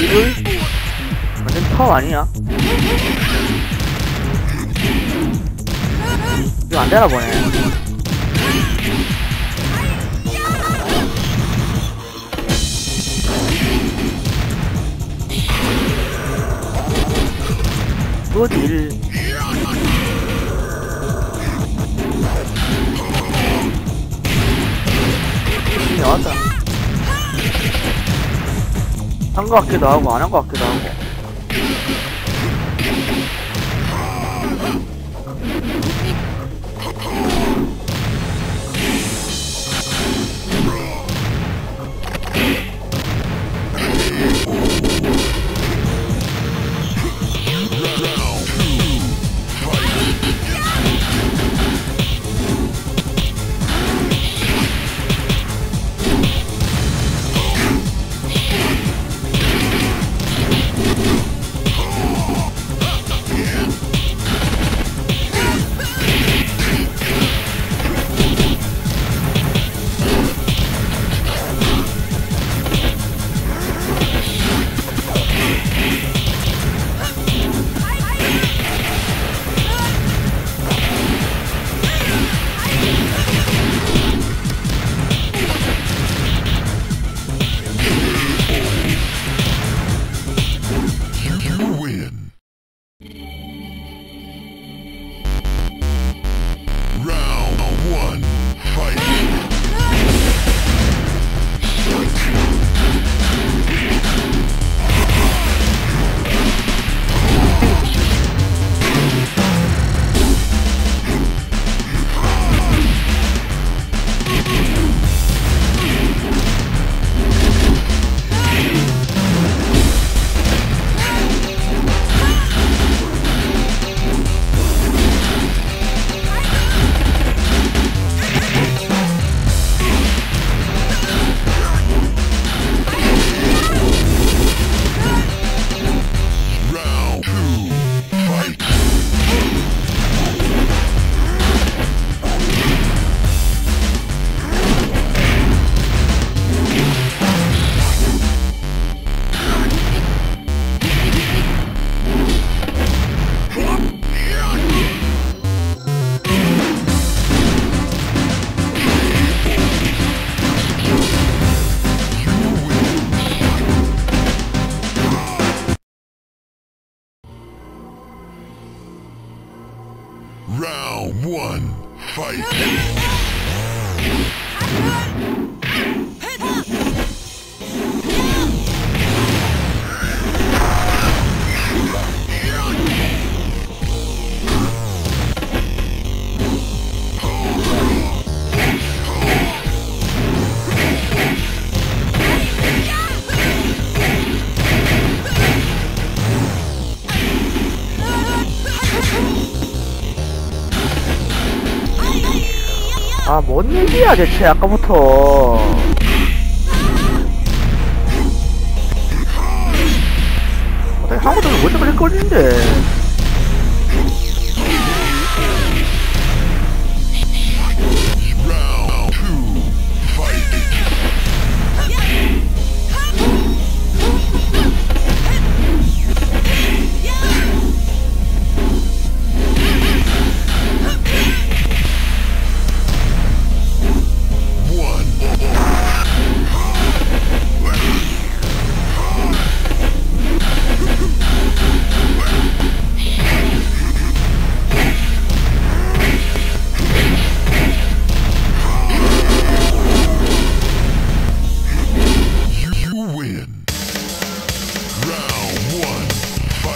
이걸 완전 처음 아니야? 이거 안 되나 보네. 어딜 한 것 같기도 하고 안 한 것 같기도 하고 Round one, fight. 뭔 얘기야, 대체, 아까부터. 어떻게 한번도 못 잡을 헷갈리는데.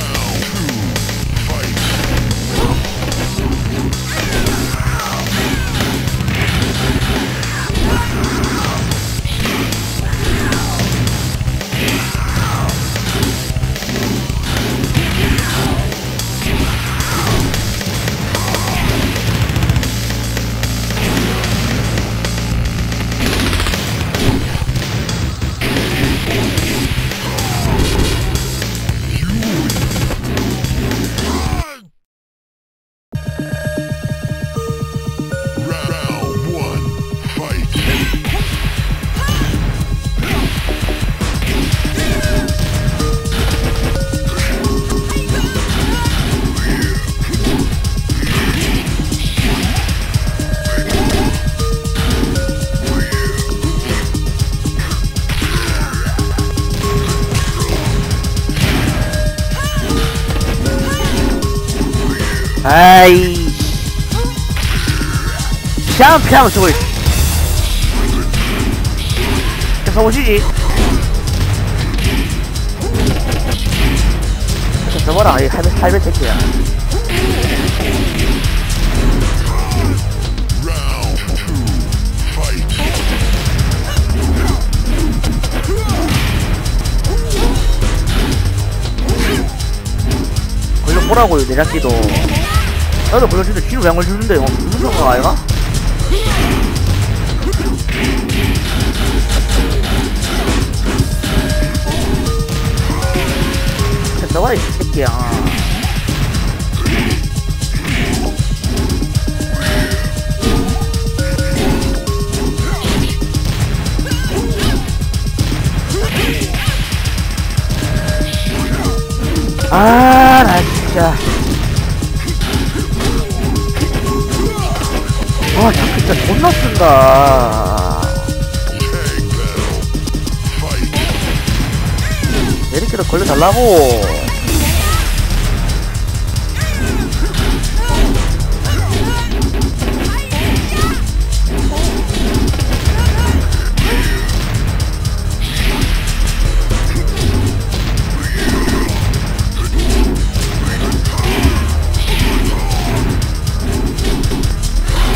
down. 피하면 피하면 저거. 계속 오시지. 써봐라, 이 할배, 할배 새끼야. 걸려보라고요, 내 잡기도. 나도 걸려주는데 뒤로 왜안 걸려주는데, 어, 무슨 생각 아이가? 써봐라, 이 새끼야. 아, 나 진짜. 와, 자꾸 진짜 존나 쓴다. 걸려달라고.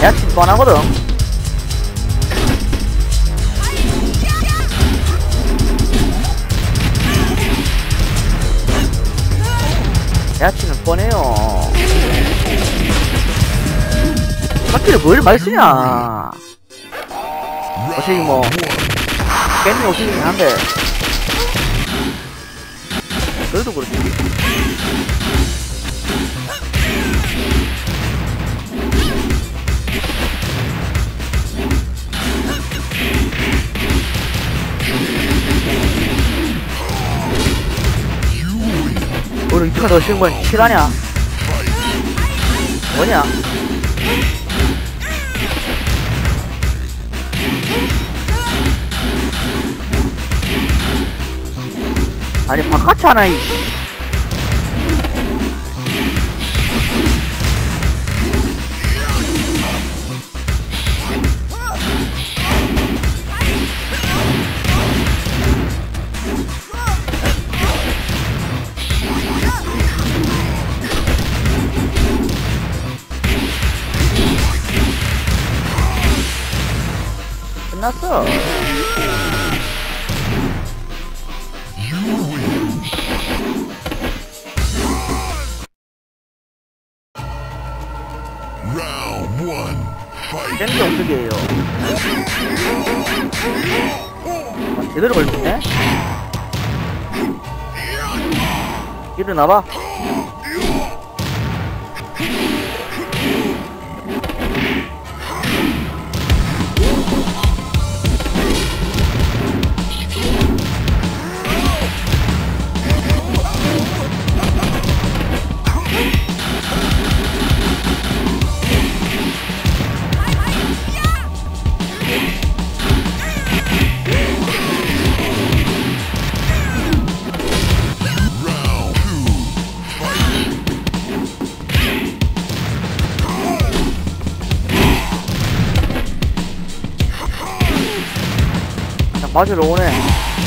내가 침뻔하거든. 치면 뻔해요. 바퀴를 뭘 많이 쓰냐. 어차피 뭐, 깻잎 없이긴 한데. 그래도 그렇지. 우리 이쪽가 더 쉬운 건 실화냐? 뭐냐? 아니 바깥이 하나 이끝 났어. Fight. 땡기 어떻게 해요 아, 제대로 걸리네? 일어나봐. 맞으러 오네.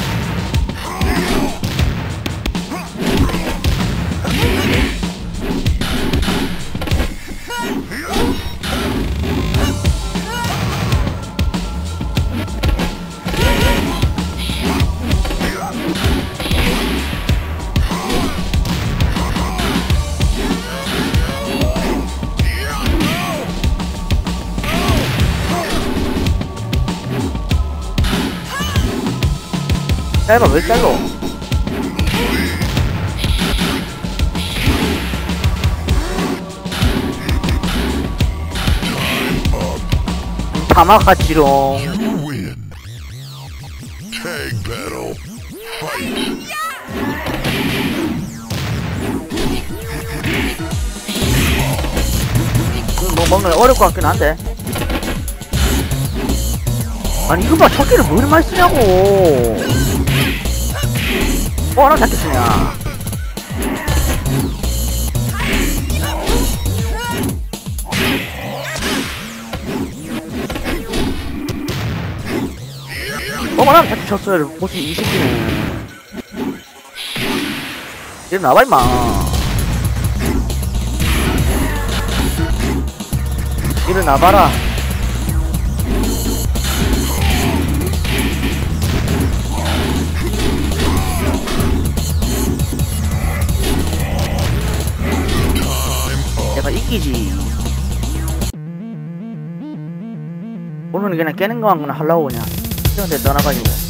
짧아, 왜 짧아? battle. Fight. 뭐 먹는 거 어려울 것 같긴 한데. 아니 이거 봐 첫끼를 뭘 많이 쓰냐고. 뻘어 잡겠습니다. 어머나 잡기 쳤어요 보스 이 새끼는. 이리 나와 임마. 이리 나봐라. 이기지. 오늘은 그냥 깨는 거만 그냥 하려고 그냥 시간대 떠나가지고